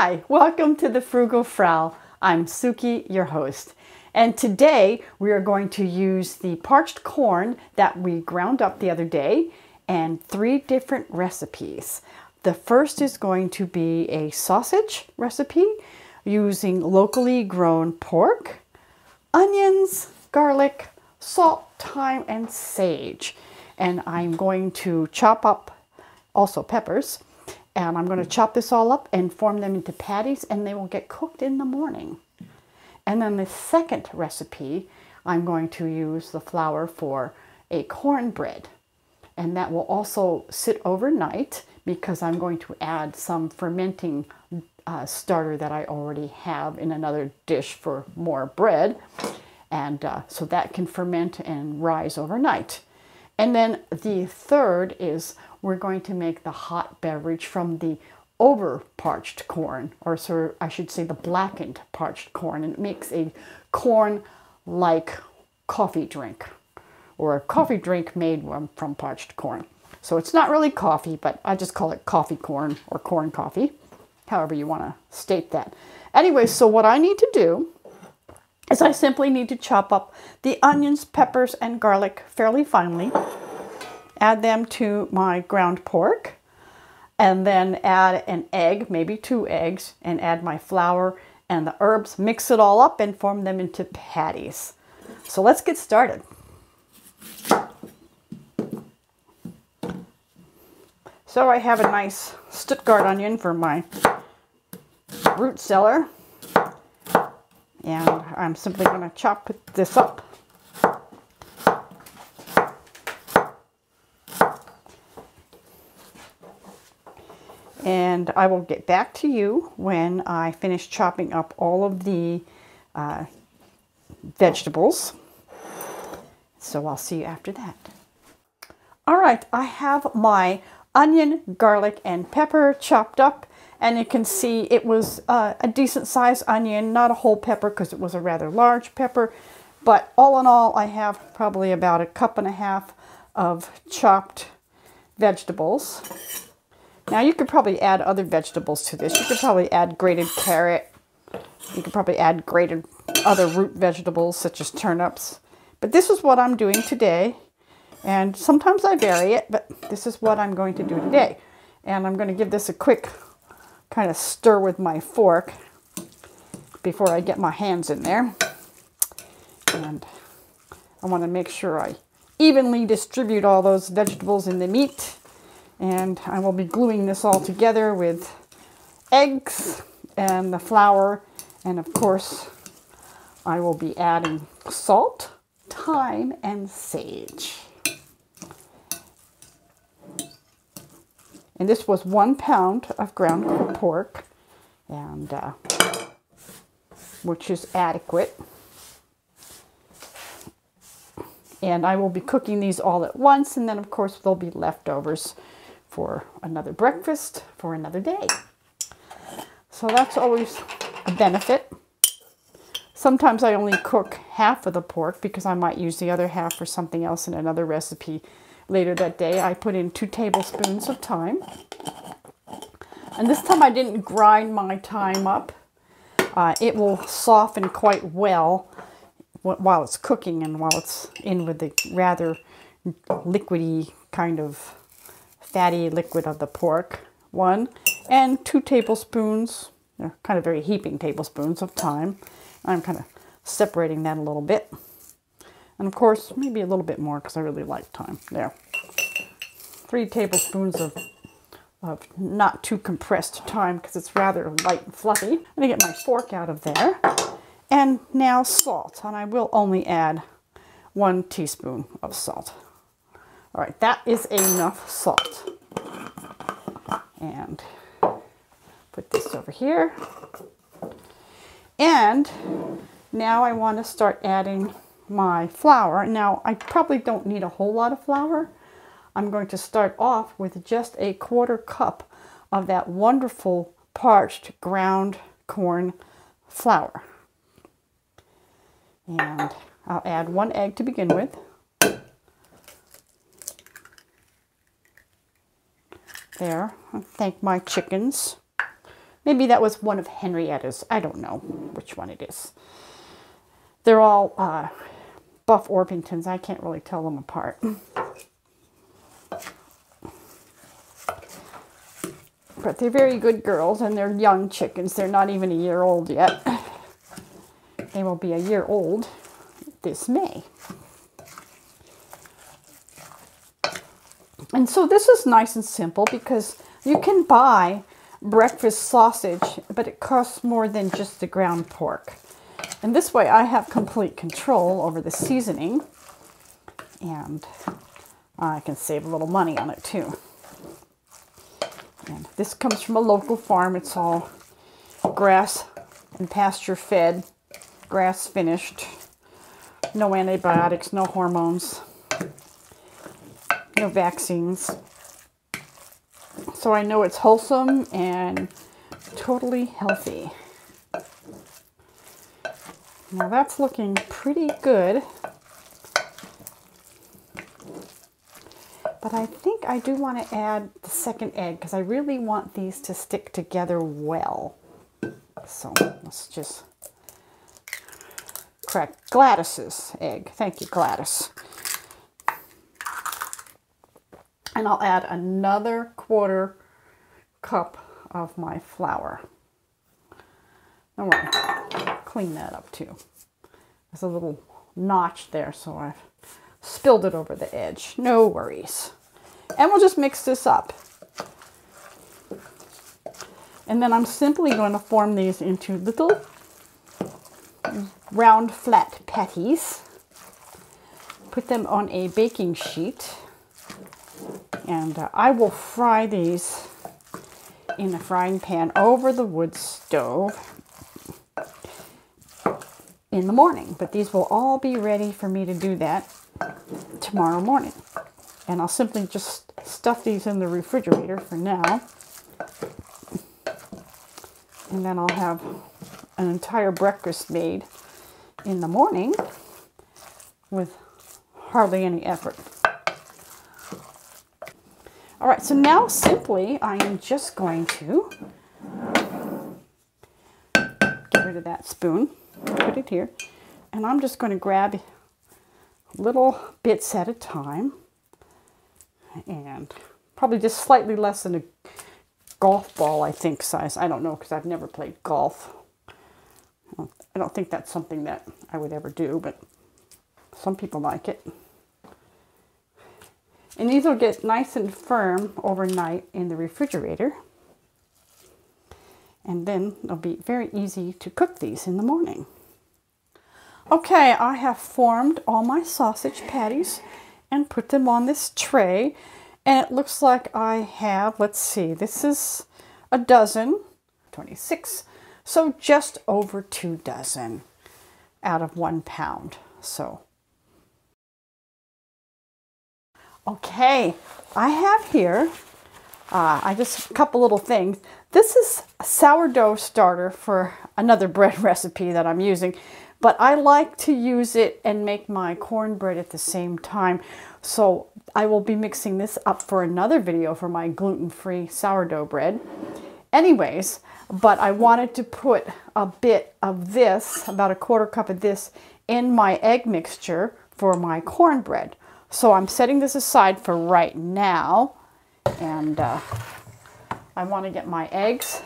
Hi, welcome to the Frugal Frau. I'm Sukey, your host. And today we are going to use the parched corn that we ground up the other day and three different recipes. The first is going to be a sausage recipe using locally grown pork, onions, garlic, salt, thyme, and sage. And I'm going to chop up also peppers and I'm going to chop this all up and form them into patties and they will get cooked in the morning. And then the second recipe, I'm going to use the flour for a cornbread. And that will also sit overnight because I'm going to add some fermenting uh, starter that I already have in another dish for more bread. And uh, so that can ferment and rise overnight. And then the third is we're going to make the hot beverage from the over parched corn, or so I should say the blackened parched corn, and it makes a corn like coffee drink or a coffee drink made from parched corn. So it's not really coffee, but I just call it coffee corn or corn coffee, however you want to state that. Anyway, so what I need to do is I simply need to chop up the onions, peppers, and garlic fairly finely add them to my ground pork, and then add an egg, maybe two eggs, and add my flour and the herbs, mix it all up and form them into patties. So let's get started. So I have a nice Stuttgart onion for my root cellar. And I'm simply going to chop this up and I will get back to you when I finish chopping up all of the uh, vegetables. So I'll see you after that. All right, I have my onion, garlic, and pepper chopped up. And you can see it was uh, a decent sized onion, not a whole pepper because it was a rather large pepper. But all in all, I have probably about a cup and a half of chopped vegetables. Now you could probably add other vegetables to this. You could probably add grated carrot. You could probably add grated other root vegetables such as turnips. But this is what I'm doing today. And sometimes I vary it, but this is what I'm going to do today. And I'm going to give this a quick kind of stir with my fork before I get my hands in there. And I want to make sure I evenly distribute all those vegetables in the meat. And I will be gluing this all together with eggs and the flour. And of course, I will be adding salt, thyme, and sage. And this was one pound of ground pork, and uh, which is adequate. And I will be cooking these all at once, and then of course there'll be leftovers for another breakfast for another day. So that's always a benefit. Sometimes I only cook half of the pork because I might use the other half for something else in another recipe later that day. I put in two tablespoons of thyme. And this time I didn't grind my thyme up. Uh, it will soften quite well while it's cooking and while it's in with the rather liquidy kind of fatty liquid of the pork, one, and two tablespoons, kind of very heaping tablespoons of thyme. I'm kind of separating that a little bit. And of course, maybe a little bit more because I really like thyme. There. Three tablespoons of, of not too compressed thyme because it's rather light and fluffy. I'm going to get my fork out of there. And now salt. And I will only add one teaspoon of salt. All right, that is enough salt. And put this over here. And now I want to start adding my flour. Now, I probably don't need a whole lot of flour. I'm going to start off with just a quarter cup of that wonderful parched ground corn flour. And I'll add one egg to begin with. There, thank my chickens. Maybe that was one of Henrietta's. I don't know which one it is. They're all uh, Buff Orpingtons. I can't really tell them apart. But they're very good girls and they're young chickens. They're not even a year old yet. They will be a year old this May. And so this is nice and simple because you can buy breakfast sausage, but it costs more than just the ground pork. And this way I have complete control over the seasoning and I can save a little money on it too. And this comes from a local farm. It's all grass and pasture fed, grass finished, no antibiotics, no hormones, no vaccines. So I know it's wholesome and totally healthy. Now that's looking pretty good. But I think I do want to add the second egg because I really want these to stick together well. So let's just crack Gladys's egg. Thank you, Gladys. And I'll add another quarter cup of my flour. Want to clean that up too. There's a little notch there, so I've spilled it over the edge. No worries. And we'll just mix this up. And then I'm simply going to form these into little round flat patties. Put them on a baking sheet and uh, I will fry these in a frying pan over the wood stove in the morning. But these will all be ready for me to do that tomorrow morning. And I'll simply just stuff these in the refrigerator for now. And then I'll have an entire breakfast made in the morning with hardly any effort. All right, so now simply I am just going to get rid of that spoon, put it here, and I'm just going to grab little bits at a time and probably just slightly less than a golf ball, I think, size. I don't know because I've never played golf. I don't think that's something that I would ever do, but some people like it. And these will get nice and firm overnight in the refrigerator. And then it'll be very easy to cook these in the morning. Okay, I have formed all my sausage patties and put them on this tray. And it looks like I have, let's see, this is a dozen, 26. So just over two dozen out of one pound. So Okay, I have here, uh, I just, a couple little things. This is a sourdough starter for another bread recipe that I'm using, but I like to use it and make my cornbread at the same time. So I will be mixing this up for another video for my gluten-free sourdough bread. Anyways, but I wanted to put a bit of this, about a quarter cup of this, in my egg mixture for my cornbread. So I'm setting this aside for right now. And uh, I want to get my eggs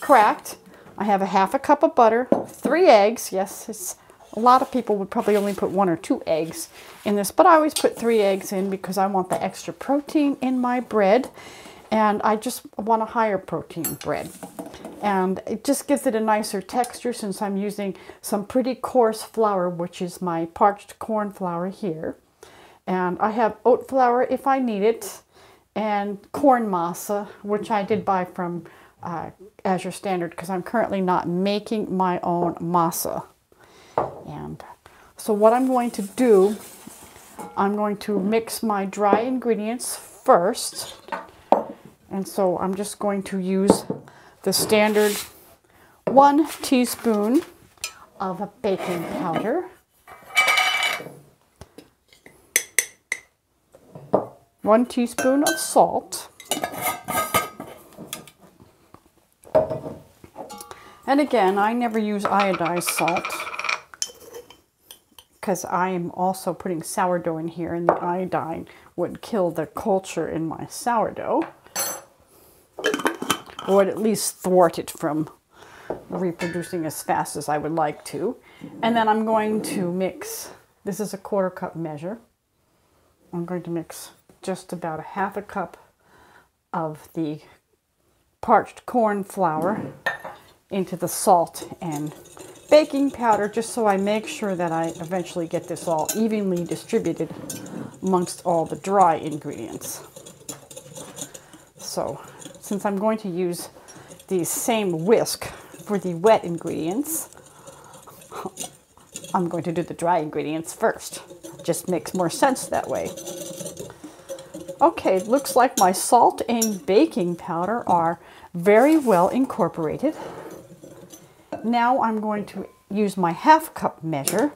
cracked. I have a half a cup of butter, three eggs. Yes, it's a lot of people would probably only put one or two eggs in this, but I always put three eggs in because I want the extra protein in my bread. And I just want a higher protein bread. And it just gives it a nicer texture since I'm using some pretty coarse flour, which is my parched corn flour here. And I have oat flour if I need it, and corn masa, which I did buy from uh, Azure Standard because I'm currently not making my own masa. And so what I'm going to do, I'm going to mix my dry ingredients first. And so I'm just going to use the standard one teaspoon of a baking powder. One teaspoon of salt, And again, I never use iodized salt because I am also putting sourdough in here and the iodine would kill the culture in my sourdough or at least thwart it from reproducing as fast as I would like to. And then I'm going to mix, this is a quarter cup measure. I'm going to mix just about a half a cup of the parched corn flour into the salt and baking powder just so I make sure that I eventually get this all evenly distributed amongst all the dry ingredients. So since I'm going to use the same whisk for the wet ingredients, I'm going to do the dry ingredients first. Just makes more sense that way. Okay, it looks like my salt and baking powder are very well incorporated. Now I'm going to use my half cup measure.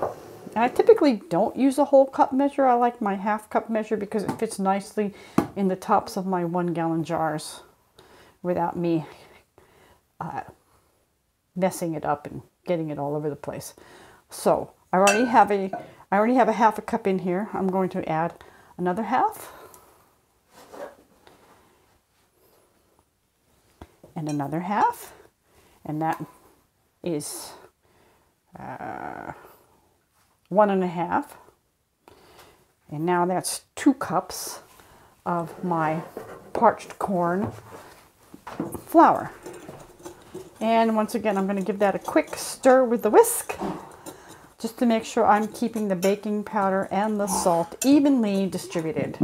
And I typically don't use a whole cup measure. I like my half cup measure because it fits nicely in the tops of my one gallon jars without me uh, messing it up and getting it all over the place. So I already have a I already have a half a cup in here. I'm going to add another half and another half and that is uh, one and a half. And now that's two cups of my parched corn flour. And once again, I'm going to give that a quick stir with the whisk just to make sure I'm keeping the baking powder and the salt evenly distributed.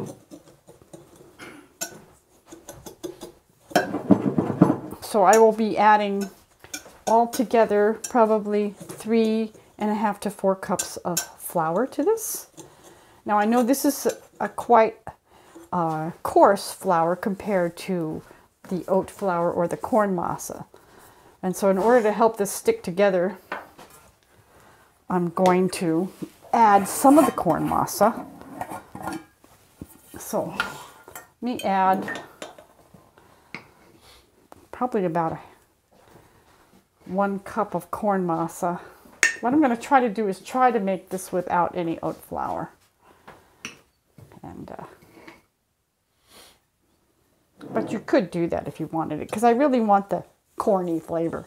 So I will be adding altogether probably three and a half to four cups of flour to this. Now I know this is a quite uh, coarse flour compared to the oat flour or the corn masa. And so in order to help this stick together, I'm going to add some of the corn masa. So let me add probably about a one cup of corn masa. What I'm going to try to do is try to make this without any oat flour. And, uh, but you could do that if you wanted it, because I really want the corny flavor.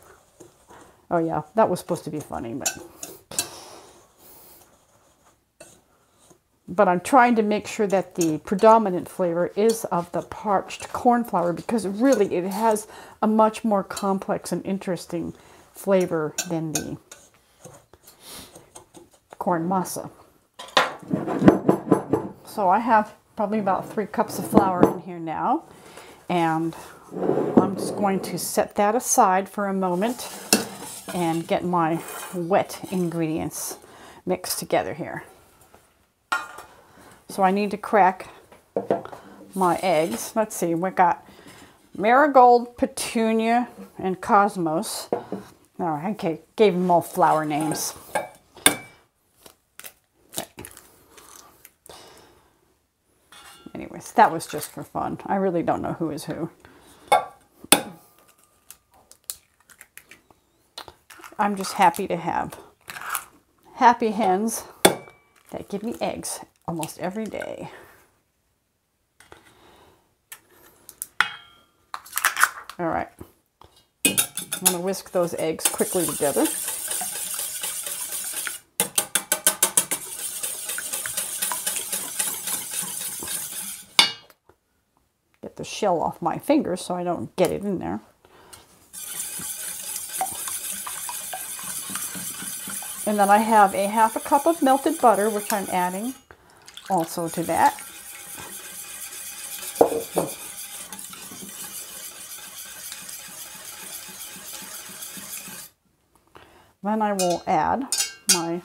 Oh yeah, that was supposed to be funny, but... But I'm trying to make sure that the predominant flavor is of the parched corn flour because really it has a much more complex and interesting flavor than the corn masa. So I have probably about three cups of flour in here now. And I'm just going to set that aside for a moment and get my wet ingredients mixed together here. So I need to crack my eggs. Let's see, we got marigold, petunia, and cosmos. Oh, okay, gave them all flower names. Anyways, that was just for fun. I really don't know who is who. I'm just happy to have happy hens that give me eggs almost every day. All right. I'm going to whisk those eggs quickly together. Get the shell off my fingers so I don't get it in there. And then I have a half a cup of melted butter, which I'm adding also to that. Then I will add my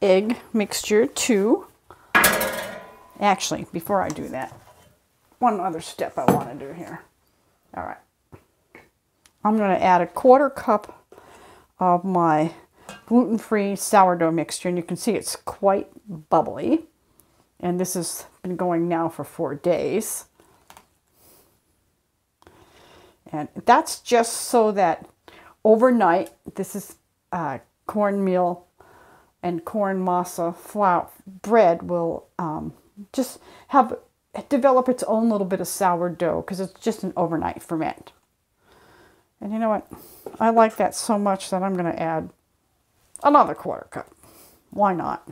egg mixture to, actually, before I do that, one other step I want to do here. All right. I'm going to add a quarter cup of my gluten-free sourdough mixture, and you can see it's quite bubbly. And this has been going now for four days. And that's just so that overnight. This is uh, cornmeal and corn masa flour bread will um, just have develop its own little bit of sourdough because it's just an overnight ferment. And you know what? I like that so much that I'm going to add another quarter cup. Why not?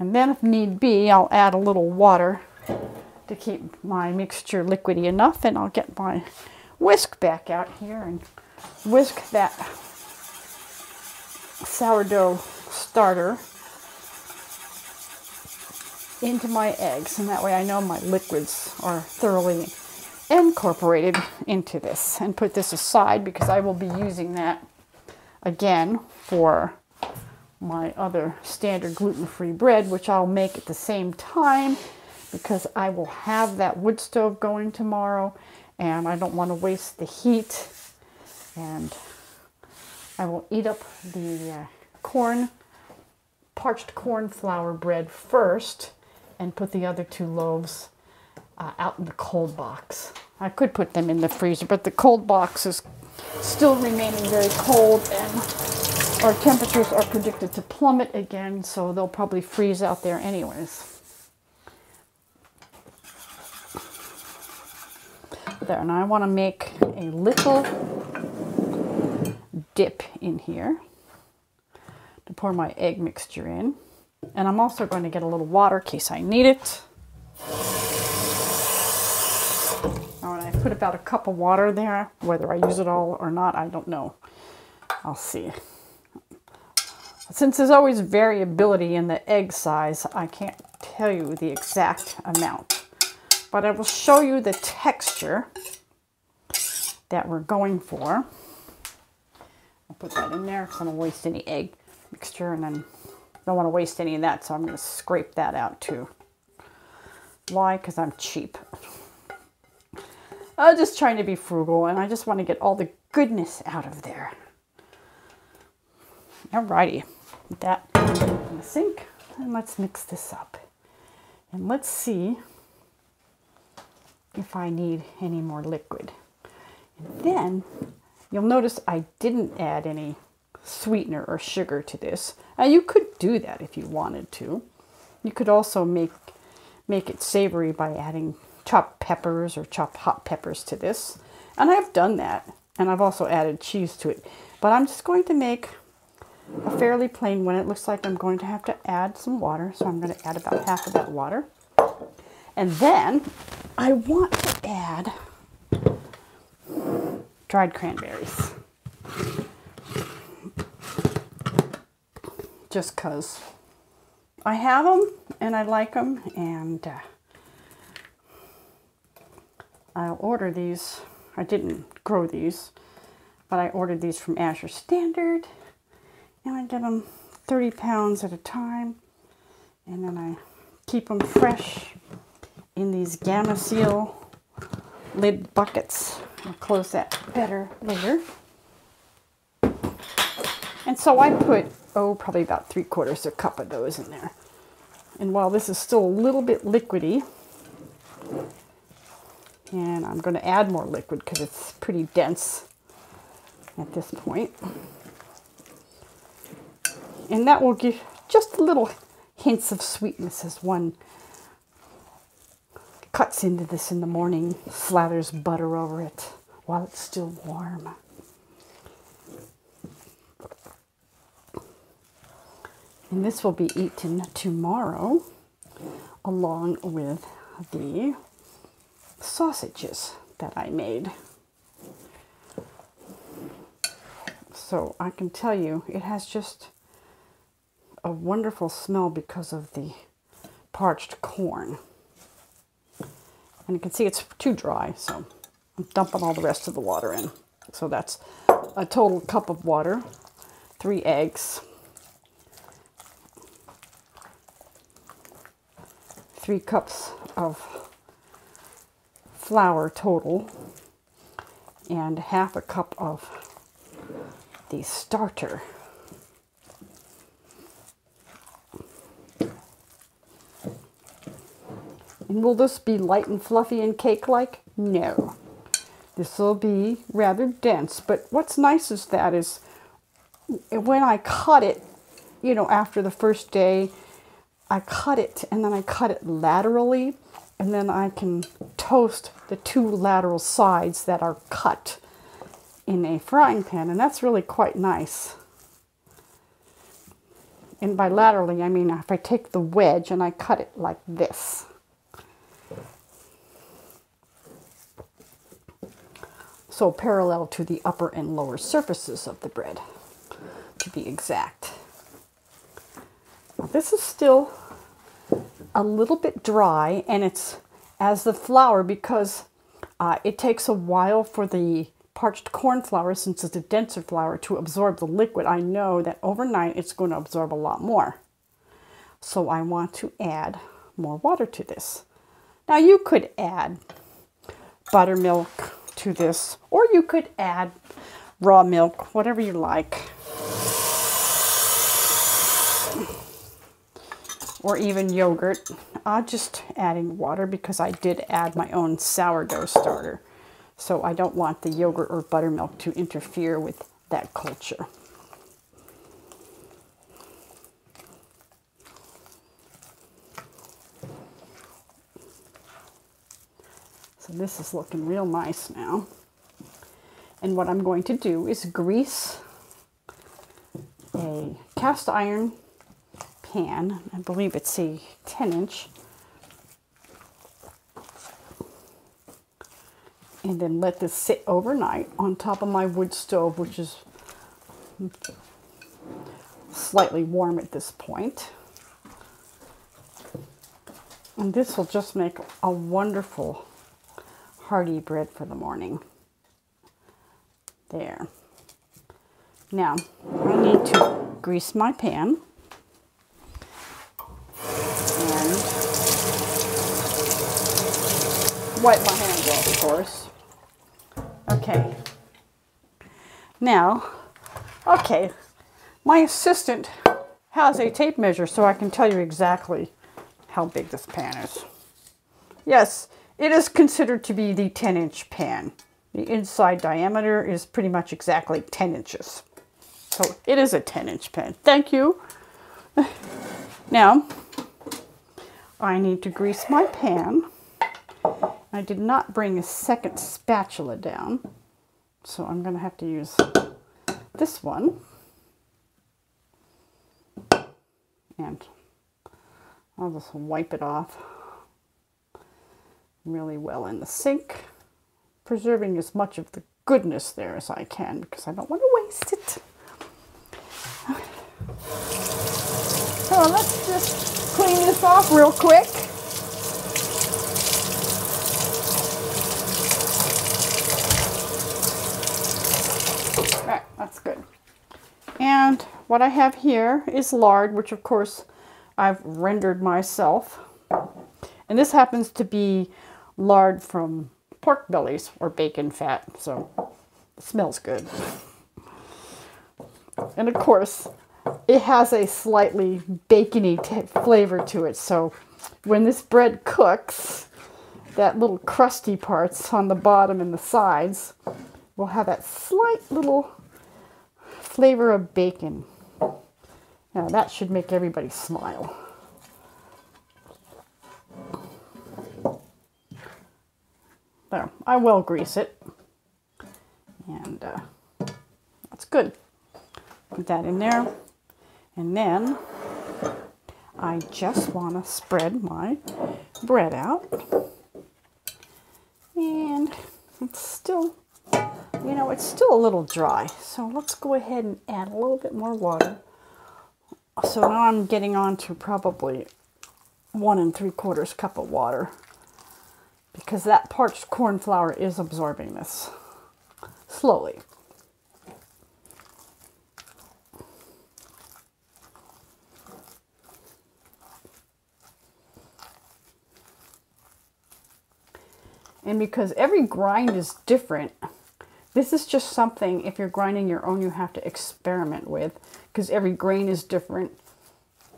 And then if need be, I'll add a little water to keep my mixture liquidy enough and I'll get my whisk back out here and whisk that sourdough starter into my eggs and that way I know my liquids are thoroughly incorporated into this. And put this aside because I will be using that again for my other standard gluten-free bread, which I'll make at the same time because I will have that wood stove going tomorrow and I don't want to waste the heat. And I will eat up the uh, corn, parched corn flour bread first and put the other two loaves uh, out in the cold box. I could put them in the freezer, but the cold box is still remaining very cold and our temperatures are predicted to plummet again, so they'll probably freeze out there anyways. There, and I want to make a little dip in here to pour my egg mixture in. And I'm also going to get a little water in case I need it. Now, when I put about a cup of water there, whether I use it all or not, I don't know. I'll see. Since there's always variability in the egg size, I can't tell you the exact amount. But I will show you the texture that we're going for. I'll put that in there because I don't waste any egg mixture and then don't want to waste any of that, so I'm going to scrape that out too. Why? Because I'm cheap. I'm just trying to be frugal and I just want to get all the goodness out of there. Alrighty that in the sink and let's mix this up. And let's see if I need any more liquid. And then you'll notice I didn't add any sweetener or sugar to this. Now you could do that if you wanted to. You could also make make it savory by adding chopped peppers or chopped hot peppers to this. And I've done that. And I've also added cheese to it. But I'm just going to make a fairly plain one. It looks like I'm going to have to add some water, so I'm going to add about half of that water. And then I want to add dried cranberries. Just because I have them and I like them and uh, I'll order these. I didn't grow these, but I ordered these from Azure Standard and I get them 30 pounds at a time. And then I keep them fresh in these Gamma Seal lid buckets. I'll close that better later. And so I put, oh, probably about three quarters of a cup of those in there. And while this is still a little bit liquidy, and I'm going to add more liquid because it's pretty dense at this point. And that will give just a little hints of sweetness as one cuts into this in the morning, slathers butter over it while it's still warm. And this will be eaten tomorrow along with the sausages that I made. So I can tell you, it has just a wonderful smell because of the parched corn. And you can see it's too dry, so I'm dumping all the rest of the water in. So that's a total cup of water, three eggs, three cups of flour total, and half a cup of the starter. Will this be light and fluffy and cake-like? No. This will be rather dense, but what's nice is that is when I cut it, you know, after the first day, I cut it and then I cut it laterally and then I can toast the two lateral sides that are cut in a frying pan and that's really quite nice. And by laterally, I mean if I take the wedge and I cut it like this. So parallel to the upper and lower surfaces of the bread, to be exact. This is still a little bit dry and it's as the flour because uh, it takes a while for the parched corn flour, since it's a denser flour, to absorb the liquid. I know that overnight it's going to absorb a lot more. So I want to add more water to this. Now you could add buttermilk to this, or you could add raw milk, whatever you like. or even yogurt. I'm just adding water because I did add my own sourdough starter. So I don't want the yogurt or buttermilk to interfere with that culture. So this is looking real nice now. And what I'm going to do is grease a cast iron pan. I believe it's a 10 inch. And then let this sit overnight on top of my wood stove, which is slightly warm at this point. And this will just make a wonderful hearty bread for the morning. There. Now, I need to grease my pan. And wipe my hands off, of course. Okay. Now, okay, my assistant has a tape measure so I can tell you exactly how big this pan is. Yes, it is considered to be the 10 inch pan. The inside diameter is pretty much exactly 10 inches. So it is a 10 inch pan. Thank you. Now, I need to grease my pan. I did not bring a second spatula down, so I'm going to have to use this one. And I'll just wipe it off really well in the sink, preserving as much of the goodness there as I can because I don't want to waste it. So let's just clean this off real quick. All right, That's good. And what I have here is lard, which of course I've rendered myself. And this happens to be lard from pork bellies or bacon fat, so it smells good. And of course, it has a slightly bacony flavor to it, so when this bread cooks, that little crusty parts on the bottom and the sides will have that slight little flavor of bacon. Now that should make everybody smile. There, I will grease it. And uh, that's good. Put that in there. And then I just want to spread my bread out. And it's still you know, it's still a little dry. So let's go ahead and add a little bit more water. So now I'm getting on to probably one and three quarters cup of water because that parched corn flour is absorbing this slowly. And because every grind is different, this is just something, if you're grinding your own, you have to experiment with because every grain is different.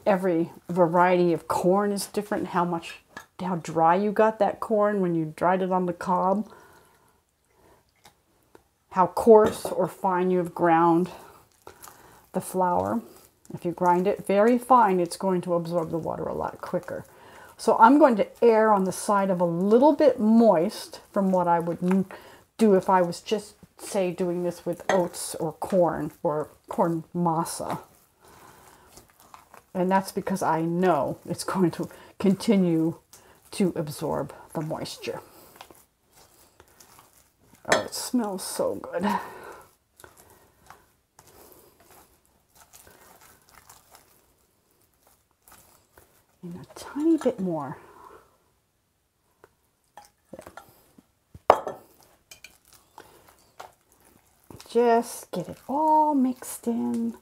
Every variety of corn is different. How much, how dry you got that corn when you dried it on the cob. how coarse or fine you have ground the flour. If you grind it very fine, it's going to absorb the water a lot quicker. So I'm going to err on the side of a little bit moist from what I would do if I was just, say, doing this with oats or corn or corn masa. And that's because I know it's going to continue to absorb the moisture. Oh, it smells so good. And a tiny bit more. Just get it all mixed in.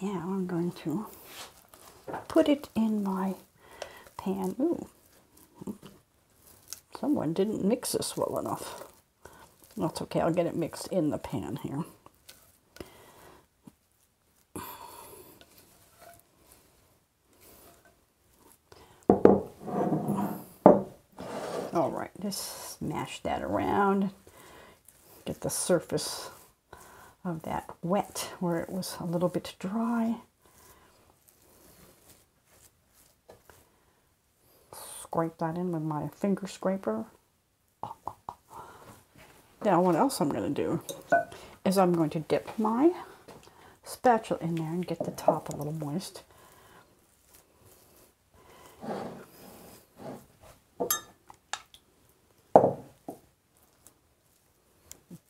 Now I'm going to put it in my pan. Ooh, someone didn't mix this well enough. That's okay, I'll get it mixed in the pan here. All right, just smash that around. Get the surface of that wet where it was a little bit dry. Scrape that in with my finger scraper. Now what else I'm going to do is I'm going to dip my spatula in there and get the top a little moist.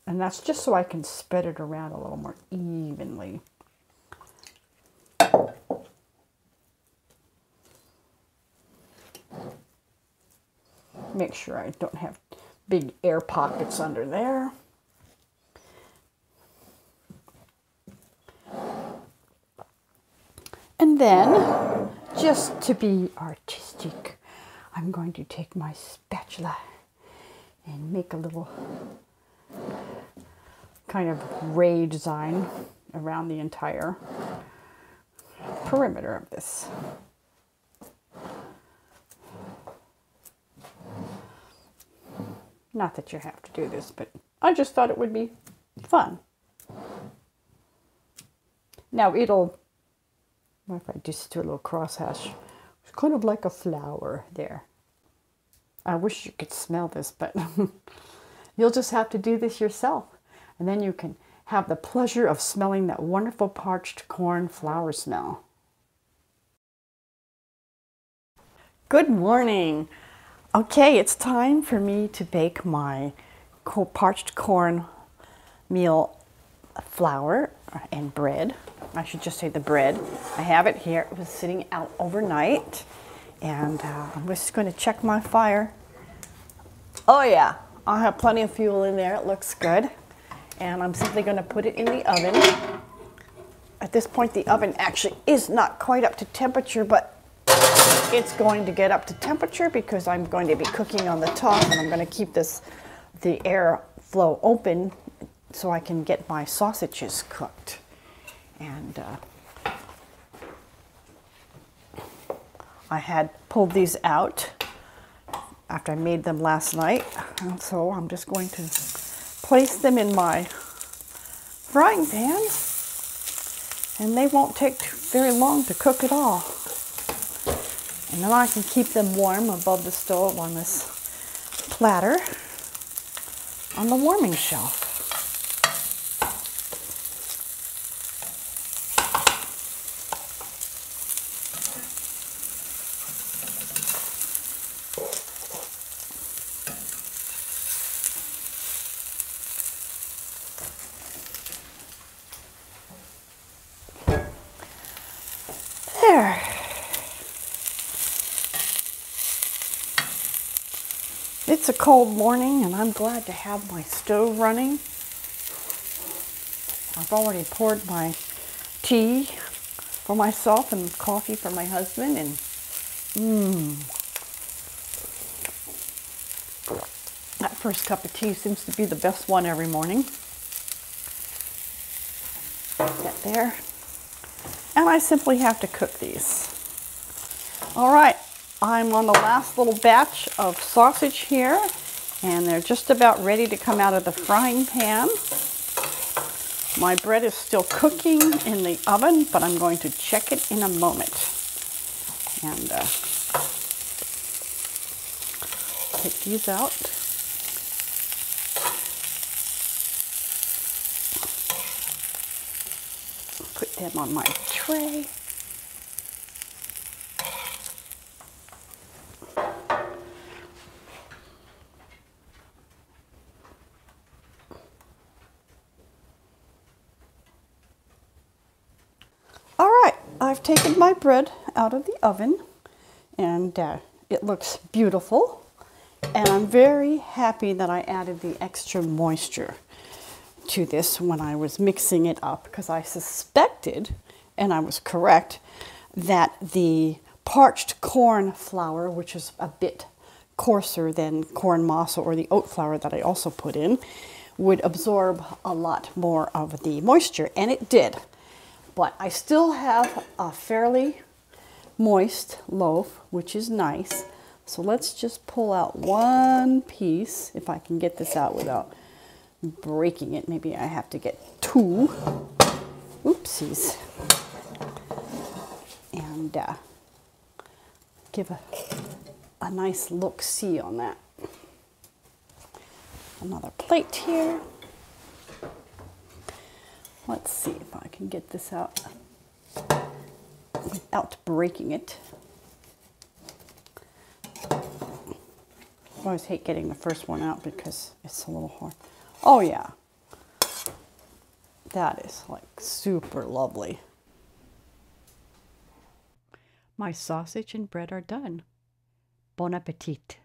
And that's just so I can spread it around a little more evenly. Make sure I don't have big air pockets under there. And then, just to be artistic, I'm going to take my spatula and make a little kind of ray design around the entire perimeter of this. Not that you have to do this, but I just thought it would be fun. Now it'll, if I just do a little crosshatch, it's kind of like a flower there. I wish you could smell this, but you'll just have to do this yourself. And then you can have the pleasure of smelling that wonderful parched corn flour smell. Good morning. Okay, it's time for me to bake my parched corn meal flour and bread. I should just say the bread. I have it here. It was sitting out overnight. And uh, I'm just going to check my fire. Oh yeah, I have plenty of fuel in there. It looks good and I'm simply going to put it in the oven. At this point, the oven actually is not quite up to temperature, but it's going to get up to temperature because I'm going to be cooking on the top and I'm going to keep this, the air flow open so I can get my sausages cooked. And uh, I had pulled these out after I made them last night. And so I'm just going to place them in my frying pan and they won't take very long to cook at all. And then I can keep them warm above the stove on this platter on the warming shelf. It's a cold morning and I'm glad to have my stove running. I've already poured my tea for myself and coffee for my husband and mmm. That first cup of tea seems to be the best one every morning. Get there. And I simply have to cook these. All right, I'm on the last little batch of sausage here and they're just about ready to come out of the frying pan. My bread is still cooking in the oven, but I'm going to check it in a moment. And uh, take these out. Put them on my tray. All right, I've taken my bread out of the oven and uh, it looks beautiful. And I'm very happy that I added the extra moisture to this when I was mixing it up because I suspected, and I was correct, that the parched corn flour, which is a bit coarser than corn masa or the oat flour that I also put in, would absorb a lot more of the moisture, and it did. But I still have a fairly moist loaf, which is nice. So let's just pull out one piece, if I can get this out without breaking it. Maybe I have to get two. Oopsies. And uh, give a, a nice look-see on that. Another plate here. Let's see if I can get this out without breaking it. I always hate getting the first one out because it's a little hard. Oh yeah, that is like super lovely. My sausage and bread are done. Bon appetit.